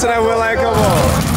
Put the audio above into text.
should know better